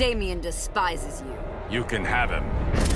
Damien despises you. You can have him.